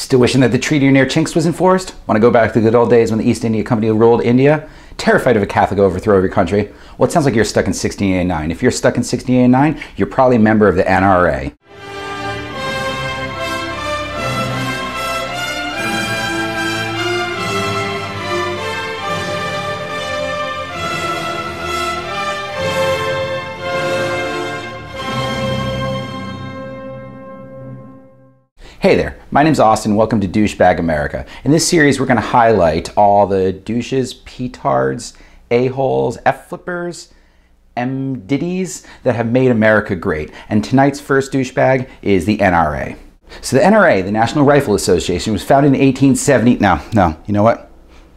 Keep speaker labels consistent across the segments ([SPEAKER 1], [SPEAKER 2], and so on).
[SPEAKER 1] Still wishing that the Treaty Nerchinsk was enforced? Want to go back to the good old days when the East India Company ruled India? Terrified of a Catholic overthrow of your country? Well, it sounds like you're stuck in 1689. If you're stuck in 1689, you're probably a member of the NRA. Hey there, my name's Austin. Welcome to Douchebag America. In this series, we're going to highlight all the douches, petards, a-holes, F-flippers, m-ditties that have made America great. And tonight's first douchebag is the NRA. So the NRA, the National Rifle Association, was founded in 1870. No, no, you know what?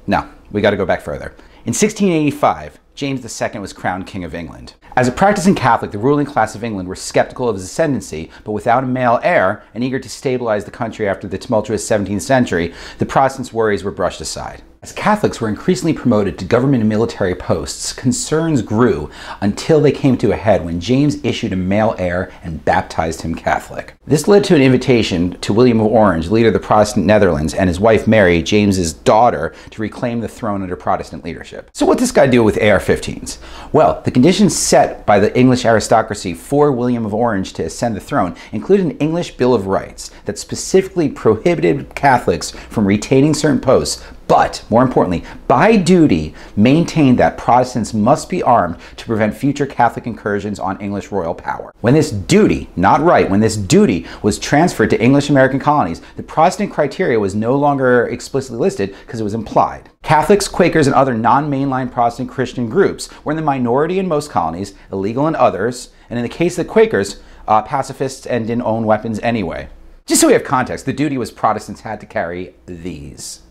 [SPEAKER 1] No, we got to go back further. In 1685, James II was crowned King of England. As a practicing Catholic, the ruling class of England were skeptical of his ascendancy, but without a male heir and eager to stabilize the country after the tumultuous 17th century, the Protestants' worries were brushed aside. As Catholics were increasingly promoted to government and military posts, concerns grew until they came to a head when James issued a male heir and baptized him Catholic. This led to an invitation to William of Orange, leader of the Protestant Netherlands, and his wife Mary, James's daughter, to reclaim the throne under Protestant leadership. So what this guy do with AR-15s? Well, the conditions set by the English aristocracy for William of Orange to ascend the throne included an English Bill of Rights that specifically prohibited Catholics from retaining certain posts but more importantly, by duty, maintained that Protestants must be armed to prevent future Catholic incursions on English royal power. When this duty, not right, when this duty was transferred to English American colonies, the Protestant criteria was no longer explicitly listed because it was implied. Catholics, Quakers, and other non-mainline Protestant Christian groups were in the minority in most colonies, illegal in others, and in the case of the Quakers, uh, pacifists and didn't own weapons anyway. Just so we have context, the duty was Protestants had to carry these.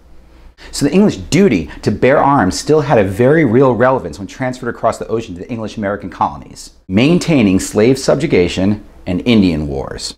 [SPEAKER 1] So the English duty to bear arms still had a very real relevance when transferred across the ocean to the English American colonies, maintaining slave subjugation and Indian wars.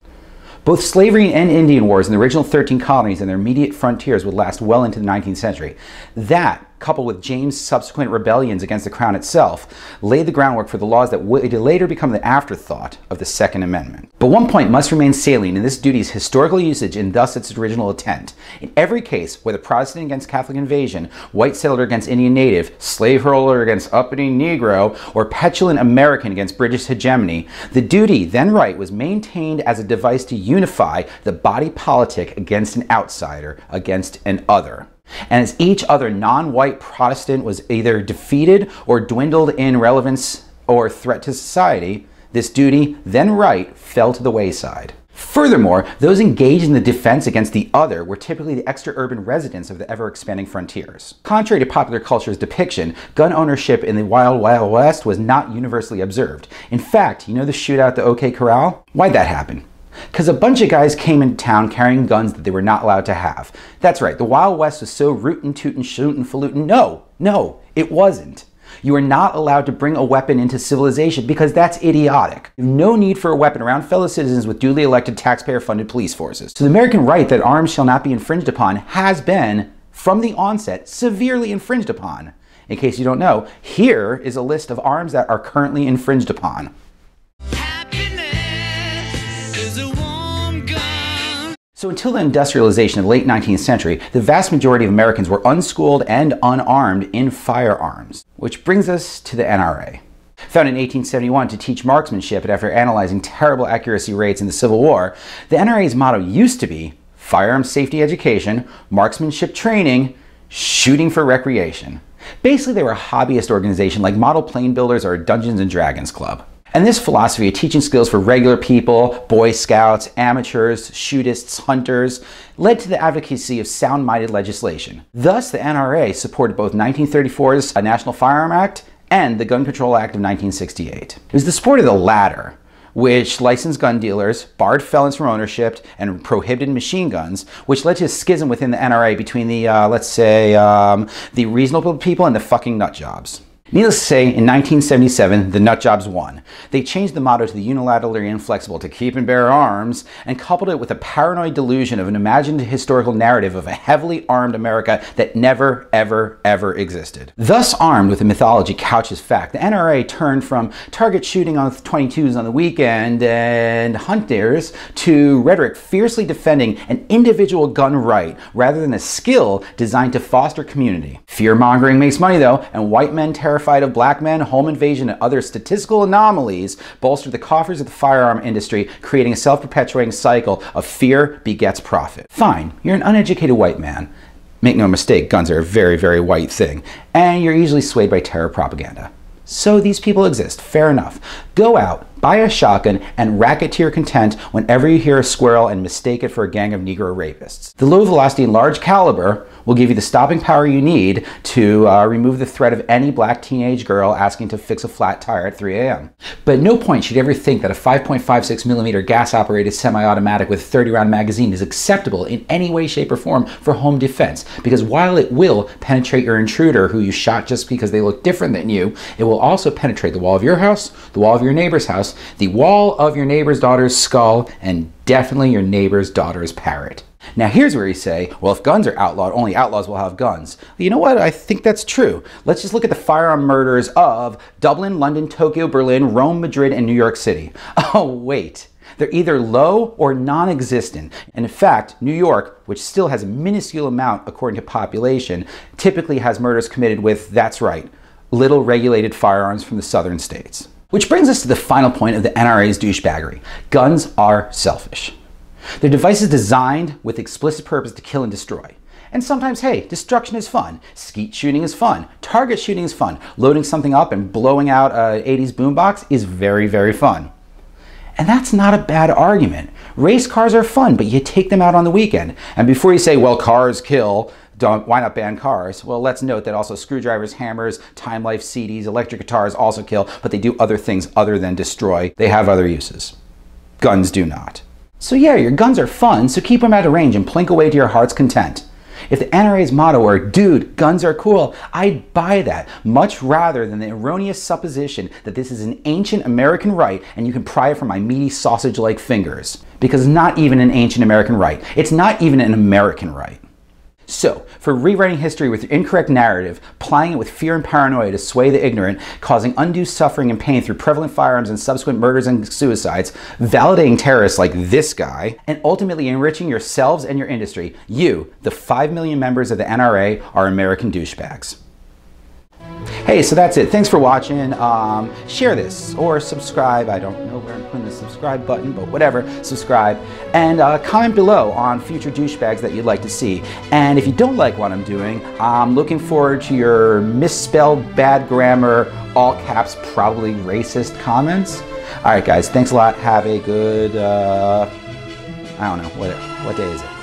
[SPEAKER 1] Both slavery and Indian wars in the original 13 colonies and their immediate frontiers would last well into the 19th century. That, coupled with James' subsequent rebellions against the crown itself, laid the groundwork for the laws that would later become the afterthought of the Second Amendment. But one point must remain salient in this duty's historical usage and thus its original intent. In every case, whether Protestant against Catholic invasion, white settler against Indian native, slave holder against uppity Negro, or petulant American against British hegemony, the duty, then right, was maintained as a device to unify the body politic against an outsider, against an other. And as each other non-white Protestant was either defeated or dwindled in relevance or threat to society, this duty, then right, fell to the wayside. Furthermore, those engaged in the defense against the other were typically the extra-urban residents of the ever-expanding frontiers. Contrary to popular culture's depiction, gun ownership in the Wild Wild West was not universally observed. In fact, you know the shootout at the OK Corral? Why'd that happen? Because a bunch of guys came into town carrying guns that they were not allowed to have. That's right, the Wild West was so rootin' tootin' shootin' falutin'. No, no, it wasn't. You are not allowed to bring a weapon into civilization because that's idiotic. You have no need for a weapon around fellow citizens with duly elected taxpayer-funded police forces. So the American right that arms shall not be infringed upon has been, from the onset, severely infringed upon. In case you don't know, here is a list of arms that are currently infringed upon. So until the industrialization of the late 19th century, the vast majority of Americans were unschooled and unarmed in firearms. Which brings us to the NRA. Founded in 1871 to teach marksmanship after analyzing terrible accuracy rates in the Civil War, the NRA's motto used to be firearms safety education, marksmanship training, shooting for recreation. Basically, they were a hobbyist organization like Model Plane Builders or Dungeons and Dragons Club. And this philosophy of teaching skills for regular people, Boy Scouts, amateurs, shootists, hunters, led to the advocacy of sound-minded legislation. Thus, the NRA supported both 1934's National Firearm Act and the Gun Control Act of 1968. It was the support of the latter which licensed gun dealers, barred felons from ownership, and prohibited machine guns, which led to a schism within the NRA between the, uh, let's say, um, the reasonable people and the fucking nut jobs. Needless to say, in 1977, the nutjobs won. They changed the motto to the unilaterally inflexible to keep and bear arms and coupled it with a paranoid delusion of an imagined historical narrative of a heavily armed America that never, ever, ever existed. Thus armed with a mythology couched as fact, the NRA turned from target shooting on 22s on the weekend and hunters to rhetoric fiercely defending an individual gun right rather than a skill designed to foster community. Fear mongering makes money though, and white men terrified of black men, home invasion, and other statistical anomalies bolster the coffers of the firearm industry, creating a self perpetuating cycle of fear begets profit. Fine, you're an uneducated white man. Make no mistake, guns are a very, very white thing, and you're easily swayed by terror propaganda. So these people exist, fair enough. Go out, buy a shotgun, and rack it to your content whenever you hear a squirrel and mistake it for a gang of Negro rapists. The low velocity and large caliber will give you the stopping power you need to uh, remove the threat of any black teenage girl asking to fix a flat tire at 3 a.m. But no point should you ever think that a 5.56 millimeter gas operated semi automatic with 30 round magazine is acceptable in any way, shape, or form for home defense. Because while it will penetrate your intruder who you shot just because they look different than you, it will also penetrate the wall of your house, the wall of your neighbor's house, the wall of your neighbor's daughter's skull, and definitely your neighbor's daughter's parrot. Now, here's where you say, well, if guns are outlawed, only outlaws will have guns. You know what? I think that's true. Let's just look at the firearm murders of Dublin, London, Tokyo, Berlin, Rome, Madrid, and New York City. Oh, wait. They're either low or non existent. And in fact, New York, which still has a minuscule amount according to population, typically has murders committed with, that's right, little regulated firearms from the southern states. Which brings us to the final point of the NRA's douchebaggery guns are selfish. They're devices designed with explicit purpose to kill and destroy. And sometimes, hey, destruction is fun. Skeet shooting is fun. Target shooting is fun. Loading something up and blowing out a 80s boombox is very, very fun. And that's not a bad argument. Race cars are fun, but you take them out on the weekend. And before you say, well, cars kill, don't, why not ban cars? Well, let's note that also screwdrivers, hammers, time life CDs, electric guitars also kill, but they do other things other than destroy. They have other uses. Guns do not. So yeah, your guns are fun, so keep them at a range and plink away to your heart's content. If the NRA's motto were, dude, guns are cool, I'd buy that much rather than the erroneous supposition that this is an ancient American right and you can pry it from my meaty sausage like fingers. Because not even an ancient American right. It's not even an American right. So, for rewriting history with your incorrect narrative, plying it with fear and paranoia to sway the ignorant, causing undue suffering and pain through prevalent firearms and subsequent murders and suicides, validating terrorists like this guy, and ultimately enriching yourselves and your industry, you, the 5 million members of the NRA, are American douchebags. Hey, so that's it. Thanks for watching. Um, share this or subscribe. I don't know where I'm putting the subscribe button, but whatever, subscribe. And uh, comment below on future douchebags that you'd like to see. And if you don't like what I'm doing, I'm looking forward to your misspelled, bad grammar, all caps, probably racist comments. All right, guys, thanks a lot. Have a good, uh, I don't know, what, what day is it?